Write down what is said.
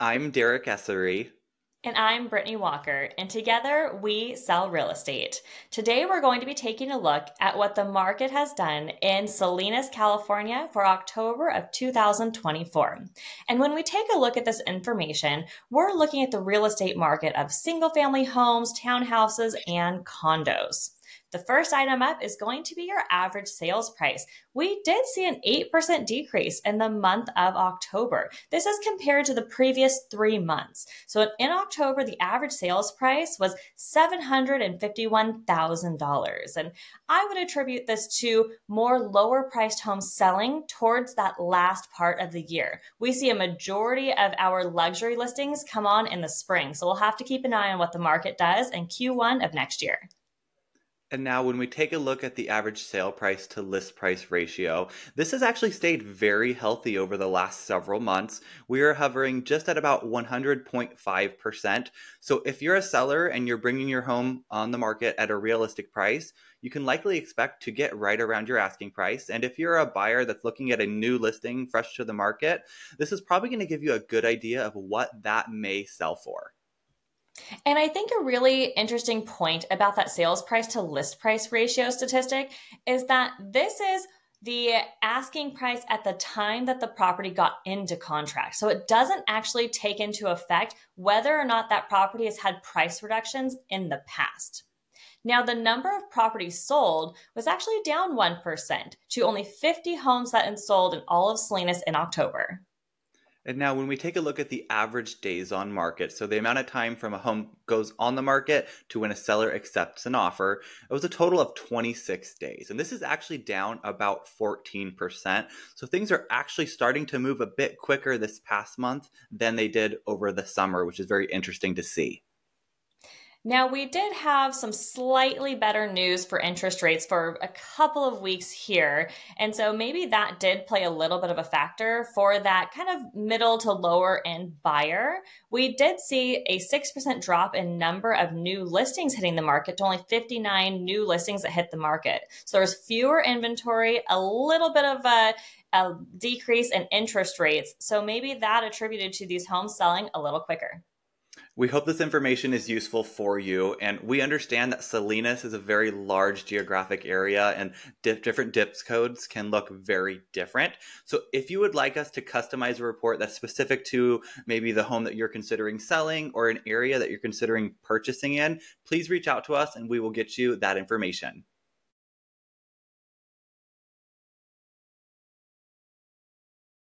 I'm Derek Essary. And I'm Brittany Walker, and together we sell real estate. Today we're going to be taking a look at what the market has done in Salinas, California for October of 2024. And when we take a look at this information, we're looking at the real estate market of single family homes, townhouses, and condos. The first item up is going to be your average sales price. We did see an 8% decrease in the month of October. This is compared to the previous three months. So in October, the average sales price was $751,000. And I would attribute this to more lower priced homes selling towards that last part of the year. We see a majority of our luxury listings come on in the spring. So we'll have to keep an eye on what the market does in Q1 of next year. And now, when we take a look at the average sale price to list price ratio, this has actually stayed very healthy over the last several months. We are hovering just at about 100.5%. So, if you're a seller and you're bringing your home on the market at a realistic price, you can likely expect to get right around your asking price. And if you're a buyer that's looking at a new listing fresh to the market, this is probably going to give you a good idea of what that may sell for. And I think a really interesting point about that sales price to list price ratio statistic is that this is the asking price at the time that the property got into contract. So it doesn't actually take into effect whether or not that property has had price reductions in the past. Now, the number of properties sold was actually down 1% to only 50 homes that sold in all of Salinas in October. And now, when we take a look at the average days on market, so the amount of time from a home goes on the market to when a seller accepts an offer, it was a total of 26 days. And this is actually down about 14%. So things are actually starting to move a bit quicker this past month than they did over the summer, which is very interesting to see. Now, we did have some slightly better news for interest rates for a couple of weeks here. And so maybe that did play a little bit of a factor for that kind of middle to lower end buyer. We did see a 6% drop in number of new listings hitting the market to only 59 new listings that hit the market. So there's fewer inventory, a little bit of a a decrease in interest rates. So maybe that attributed to these homes selling a little quicker. We hope this information is useful for you. And we understand that Salinas is a very large geographic area and different ZIP codes can look very different. So if you would like us to customize a report that's specific to maybe the home that you're considering selling or an area that you're considering purchasing in, please reach out to us and we will get you that information.